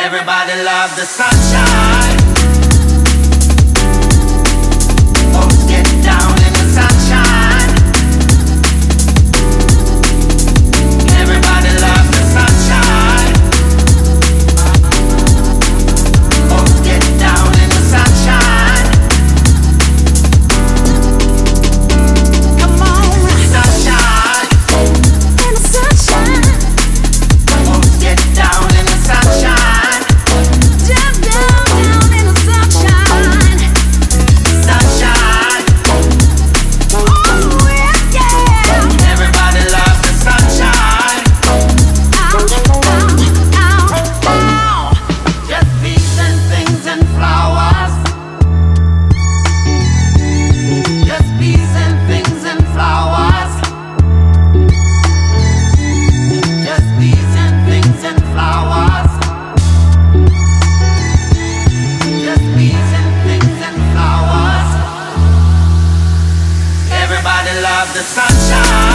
Everybody love the sunshine. The sunshine.